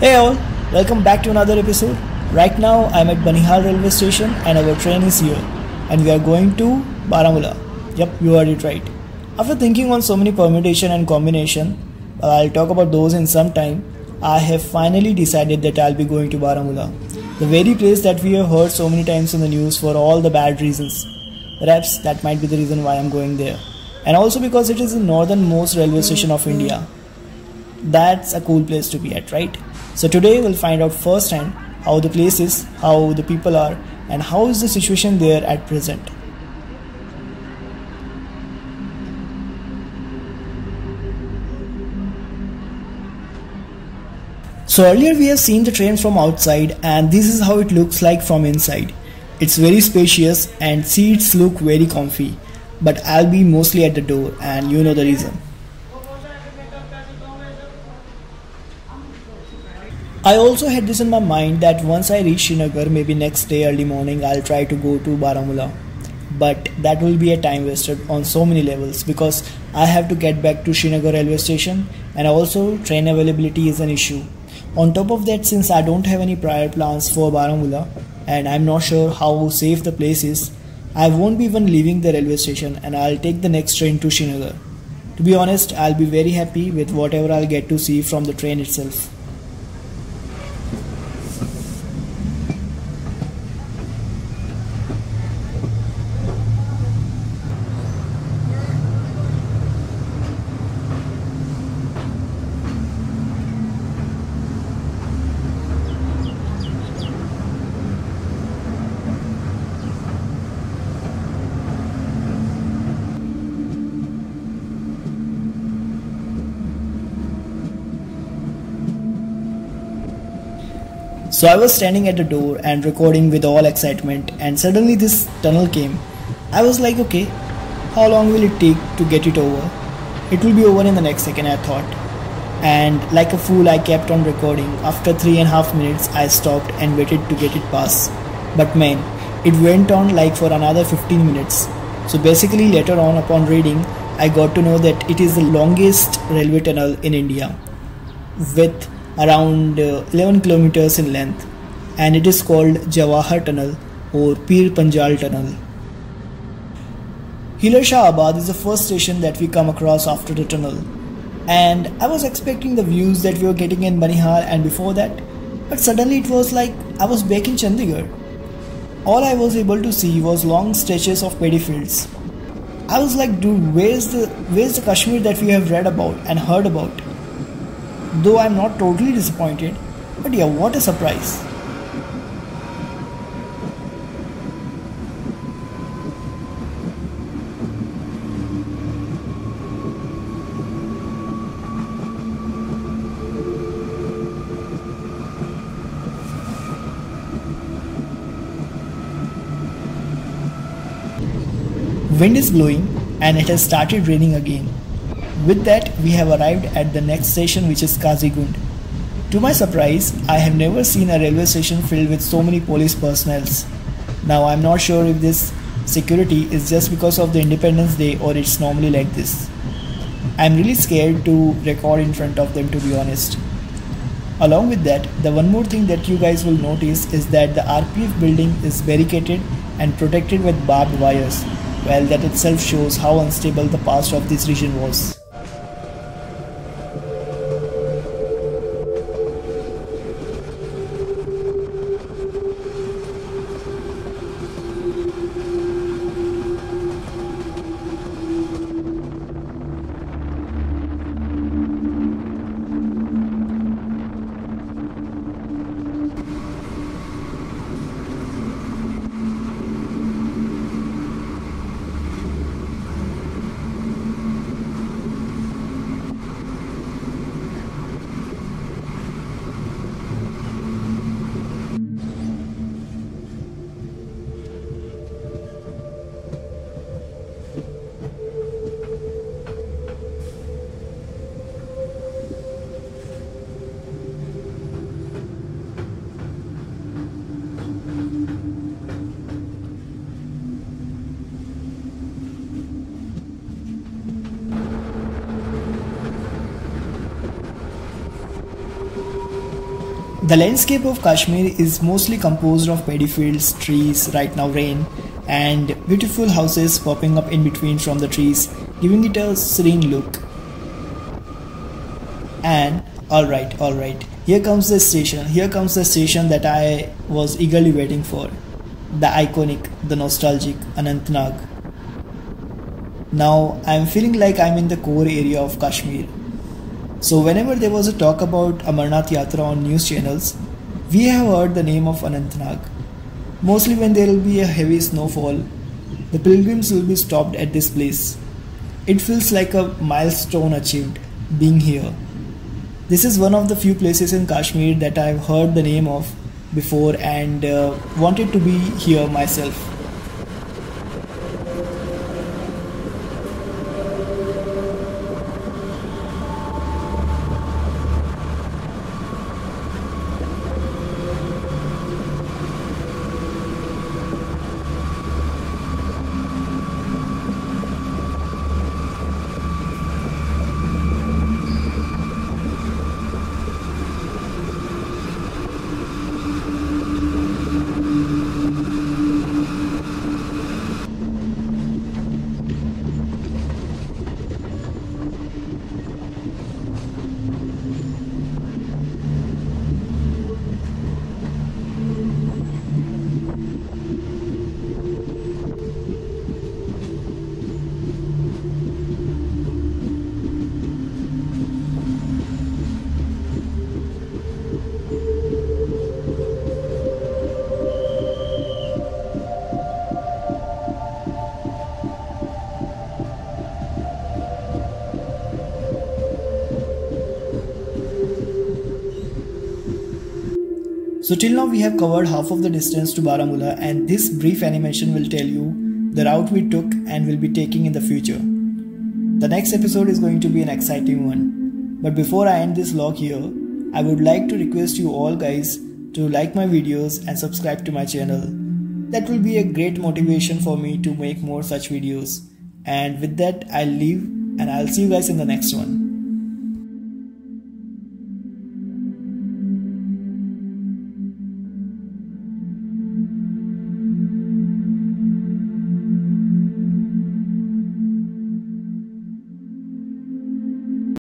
Hey all, welcome back to another episode. Right now I'm at Banihal railway station and our train is here and we are going to Baramulla. Yep, you heard it right. After thinking on so many permutation and combination, uh, I'll talk about those in some time. I have finally decided that I'll be going to Baramulla, the very place that we have heard so many times in the news for all the bad reasons. Perhaps that might be the reason why I'm going there. And also because it is the northernmost railway station of India. That's a cool place to be at, right? So today we'll find out firsthand how the place is, how the people are, and how is the situation there at present. So earlier we have seen the train from outside and this is how it looks like from inside. It's very spacious and seats look very comfy but I'll be mostly at the door and you know the reason. I also had this in my mind that once I reach Srinagar, maybe next day early morning, I'll try to go to Baramulla. But that will be a time wasted on so many levels because I have to get back to Srinagar railway station and also train availability is an issue. On top of that, since I don't have any prior plans for Baramulla and I'm not sure how safe the place is, I won't be even leaving the railway station and I'll take the next train to Srinagar. To be honest, I'll be very happy with whatever I'll get to see from the train itself. So I was standing at the door and recording with all excitement, and suddenly this tunnel came. I was like, okay, how long will it take to get it over? It will be over in the next second, I thought. And like a fool, I kept on recording. After three and a half minutes, I stopped and waited to get it past. But man, it went on like for another 15 minutes. So basically, later on, upon reading, I got to know that it is the longest railway tunnel in India with around uh, 11 kilometers in length and it is called Jawahar Tunnel or Pir Panjal Tunnel. Hilar Shah Abad is the first station that we come across after the tunnel and I was expecting the views that we were getting in Banihal and before that but suddenly it was like I was back in Chandigarh. All I was able to see was long stretches of paddy fields. I was like dude where's the where's the Kashmir that we have read about and heard about? Though I'm not totally disappointed. But yeah, what a surprise! Wind is blowing and it has started raining again. With that, we have arrived at the next station which is Kazigund. To my surprise, I have never seen a railway station filled with so many police personnel. Now I'm not sure if this security is just because of the Independence Day or it's normally like this. I'm really scared to record in front of them to be honest. Along with that, the one more thing that you guys will notice is that the RPF building is barricaded and protected with barbed wires. Well, that itself shows how unstable the past of this region was. The landscape of Kashmir is mostly composed of paddy fields, trees, right now rain, and beautiful houses popping up in between from the trees, giving it a serene look. And alright, alright, here comes the station, here comes the station that I was eagerly waiting for. The iconic, the nostalgic Anantnag. Now I'm feeling like I'm in the core area of Kashmir so whenever there was a talk about Amarnath Yatra on news channels, we have heard the name of Anantnag. Mostly when there will be a heavy snowfall, the pilgrims will be stopped at this place. It feels like a milestone achieved, being here. This is one of the few places in Kashmir that I've heard the name of before and uh, wanted to be here myself. So till now we have covered half of the distance to Baramulla and this brief animation will tell you the route we took and will be taking in the future. The next episode is going to be an exciting one. But before I end this vlog here, I would like to request you all guys to like my videos and subscribe to my channel. That will be a great motivation for me to make more such videos. And with that, I'll leave and I'll see you guys in the next one.